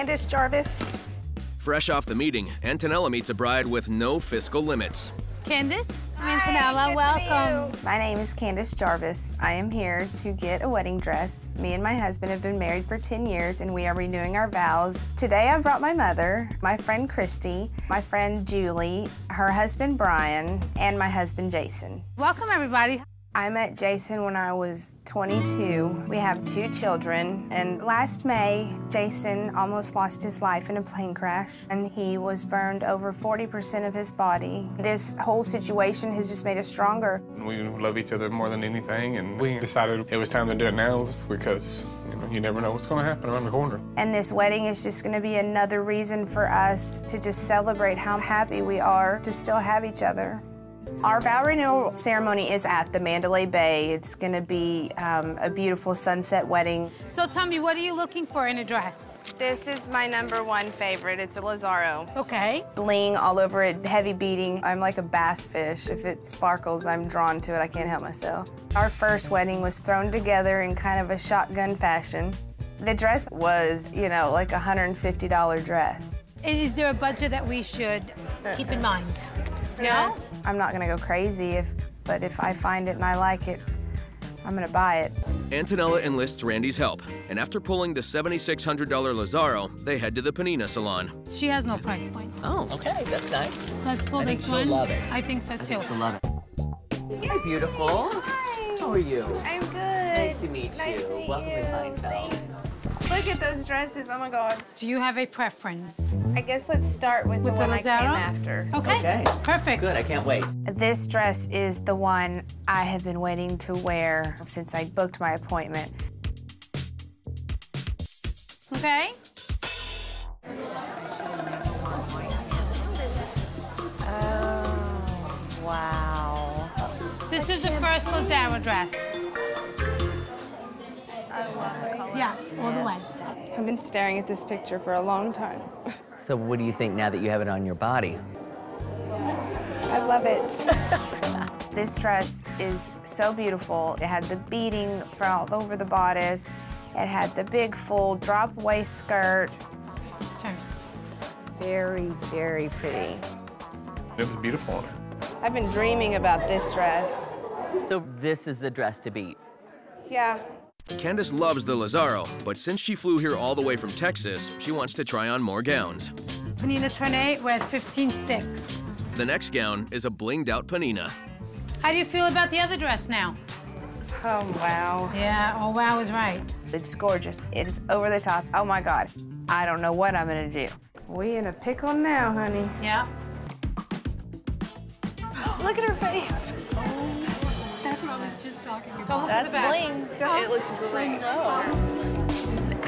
Kandice Jarvis. Fresh off the meeting, Antonella meets a bride with no fiscal limits. Kandice, Antonella, welcome. My name is Kandice Jarvis. I am here to get a wedding dress. Me and my husband have been married for 10 years and we are renewing our vows. Today I brought my mother, my friend Christy, my friend Julie, her husband Brian, and my husband Jason. Welcome, everybody. I met Jason when I was 22. We have two children, and last May, Jason almost lost his life in a plane crash, and he was burned over 40% of his body. This whole situation has just made us stronger. We love each other more than anything, and we decided it was time to do it now because you, know, you never know what's going to happen around the corner. And this wedding is just going to be another reason for us to just celebrate how happy we are to still have each other. Our vow renewal ceremony is at the Mandalay Bay. It's going to be um, a beautiful sunset wedding. So tell me, what are you looking for in a dress? This is my number one favorite. It's a Lazaro. Okay. Bling all over it, heavy beading. I'm like a bass fish. If it sparkles, I'm drawn to it. I can't help myself. Our first wedding was thrown together in kind of a shotgun fashion. The dress was, you know, like a $150 dress. Is there a budget that we should keep in mind? No? I'm not gonna go crazy, if, but if I find it and I like it, I'm gonna buy it. Antonella enlists Randy's help, and after pulling the $7,600 Lazaro, they head to the Pnina salon. She has no price point. Oh, okay, that's nice. Let's pull I this she'll one. love it. I think so I too. think she'll love it. Hi, beautiful. Hi. How are you? I'm good. Nice to meet Nice you. to meet Welcome you. to Kleinfeld. Look at those dresses, oh my God. Do you have a preference? I guess let's start with, With the the one I came after. Okay. Okay. Perfect. Good, I can't wait. This dress is the one I have been waiting to wear since I booked my appointment. Okay. Oh, wow. This is the first Lazaro dress. Yeah, all the way. I've been staring at this picture for a long time. So what do you think now that you have it on your body? I love it. this dress is so beautiful. It had the beading for all over the bodice. It had the big full drop waist skirt. Turn. Very, very pretty. It was beautiful on her. I've been dreaming about this dress. So this is the dress to beat. Yeah. Kandice loves the Lazaro, but since she flew here all the way from Texas, she wants to try on more gowns. Pnina Tornai, we're at 15.6. The next gown is a blinged out Pnina. How do you feel about the other dress now? Oh, wow. Yeah, oh wow is right. It's gorgeous. It is over the top. Oh my God. I don't know what I'm gonna do. We in a pickle now, honey. Yeah. Look at her face. That's what I was just talking about. Don't look at the back. It looks great.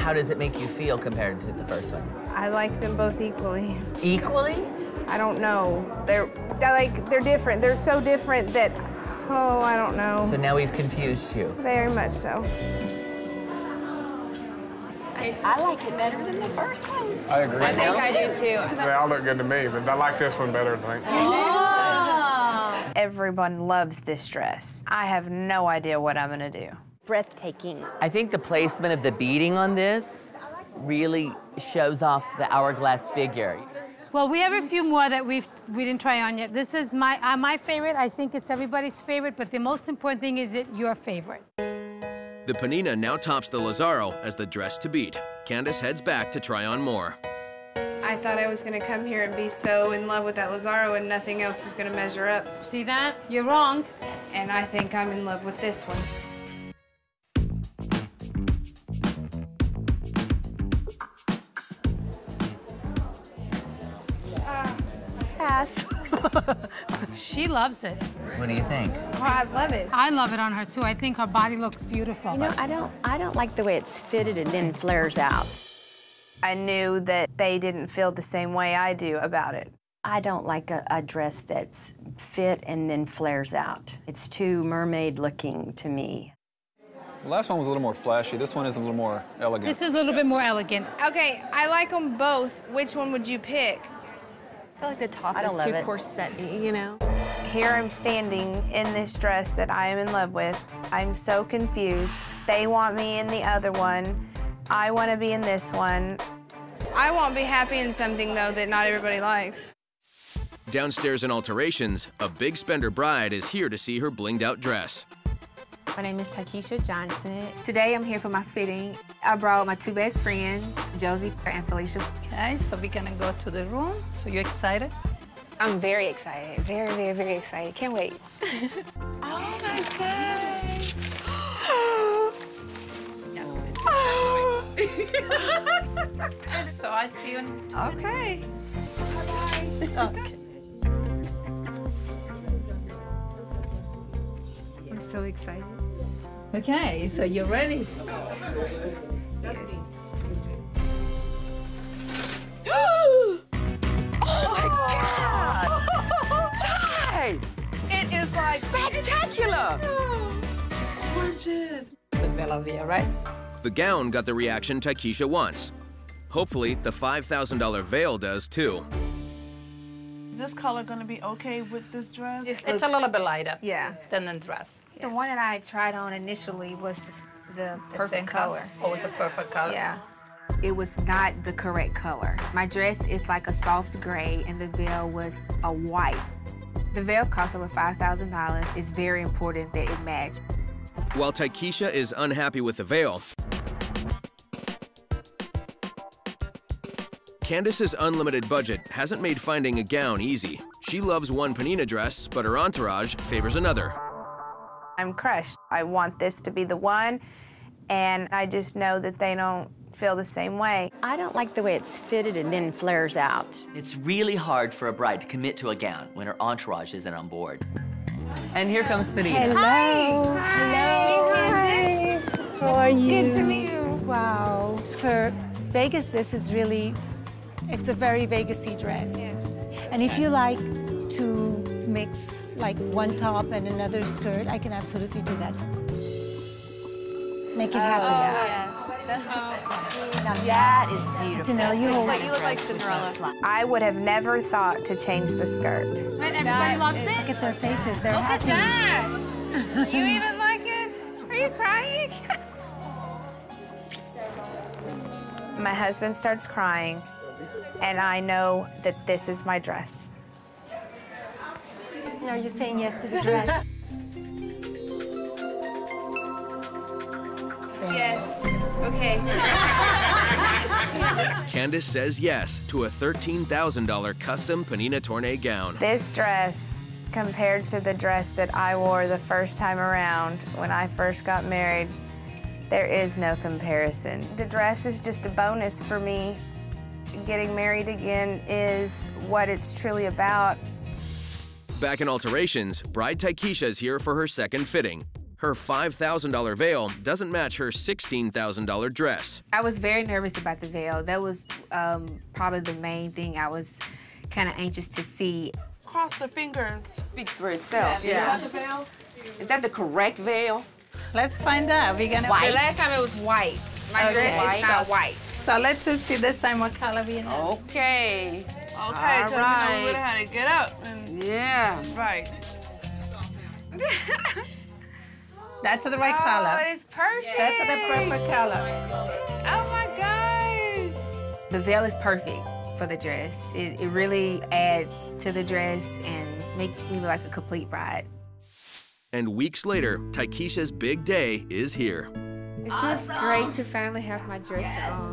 How does it make you feel compared to the first one? I like them both equally. Equally? I don't know. They're, they're like they're different. They're so different that oh, I don't know. So now we've confused you. Very much so. I like it better than the first one. I agree. I think I do too. They all look good to me, but I like this one better, I think. Oh. Everyone loves this dress. I have no idea what I'm gonna do. Breathtaking. I think the placement of the beading on this really shows off the hourglass figure. Well, we have a few more that we've we didn't try on yet. This is my uh, my favorite. I think it's everybody's favorite, but the most important thing is it your favorite. The Pnina now tops the Lazaro as the dress to beat. Kandice heads back to try on more. I thought I was gonna come here and be so in love with that Lazaro and nothing else was gonna measure up. See that? You're wrong. And I think I'm in love with this one. Ah, pass. She loves it. What do you think? Oh, I love it. I love it on her too. I think her body looks beautiful. You know, I don't I don't like the way it's fitted and then flares out. I knew that they didn't feel the same way I do about it. I don't like a, a dress that's fit and then flares out. It's too mermaid looking to me. The last one was a little more flashy. This one is a little more elegant. This is a little bit more elegant. Okay, I like them both. Which one would you pick? I feel like the top I is don't love too it. corset you know? Here I'm standing in this dress that I am in love with. I'm so confused. They want me in the other one. I want to be in this one. I won't be happy in something, though, that not everybody likes. Downstairs in alterations, a big spender bride is here to see her blinged out dress. My name is Takesha Johnson. Today I'm here for my fitting. I brought my two best friends, Josie and Felicia. Okay, so we're gonna go to the room. So you excited? I'm very excited. Very, very, very excited. Can't wait. Oh my god. yes, it's So I see you in two Okay. minutes. Okay. I'm so excited. Okay, so you're ready. Hey! Oh it is like spectacular! Gorgeous. The Bellavia, right? The gown got the reaction Taikisha wants. Hopefully, the $5,000 veil does too. Is this color gonna be okay with this dress? It's, it's a little bit lighter Yeah. than the dress. The one that I tried on initially was the, the The perfect same color. Oh, it's a perfect color. Yeah. It was not the correct color. My dress is like a soft gray, and the veil was a white. The veil cost over $5,000. It's very important that it match. While Taikisha is unhappy with the veil, Kandice's unlimited budget hasn't made finding a gown easy. She loves one Pnina dress, but her entourage favors another. I'm crushed. I want this to be the one, and I just know that they don't feel the same way. I don't like the way it's fitted and then flares out. It's really hard for a bride to commit to a gown when her entourage isn't on board. And here comes Pnina. Hello. Hi. How are you? Good to meet you. Wow. For Vegas, this is really, it's a very Vegasy dress. Yes. And if you like to mix like one top and another skirt, I can absolutely do that. Make it oh, happen. Now that is beautiful. Janelle, you hold You look like Cinderella. I would have never thought to change the skirt. But everybody loves it. Look at their faces. They're happy. you even like it? Are you crying? my husband starts crying, and I know that this is my dress. Are you saying yes to the dress? Yes. Okay. Kandice says yes to a $13,000 custom Pnina Tornai gown. This dress, compared to the dress that I wore the first time around when I first got married, there is no comparison. The dress is just a bonus for me. Getting married again is what it's truly about. Back in alterations, bride Taikisha is here for her second fitting. Her $5,000 veil doesn't match her $16,000 dress. I was very nervous about the veil. That was um, probably the main thing I was kind of anxious to see. Cross the fingers. Speaks for itself. Yeah. Is that the correct veil? Let's find out. We're gonna The last time it was white. My Okay. dress is not white. So let's just see this time what color we in. Okay. Okay, All because you know right. to get up and Yeah. right. That's the right color. Oh, it's perfect. That's the perfect color. Oh my gosh. The veil is perfect for the dress. It, it really adds to the dress and makes me look like a complete bride. And weeks later, Taikisha's big day is here. It feels great to finally have my dress on.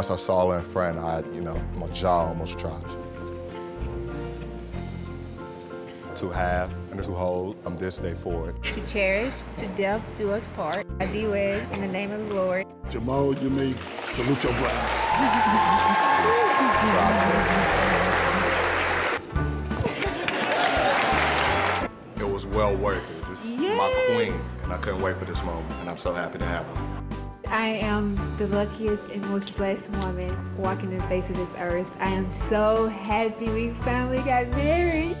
Once I saw her in front, I, you know, my jaw almost dropped. To have and to hold, I'm this day forward. To cherish, to death do us part. I do it in the name of the Lord. Jamal, you may salute your bride. It was well worth it. This is my queen, and I couldn't wait for this moment, and I'm so happy to have her. I am the luckiest and most blessed woman walking the face of this earth. I am so happy we finally got married.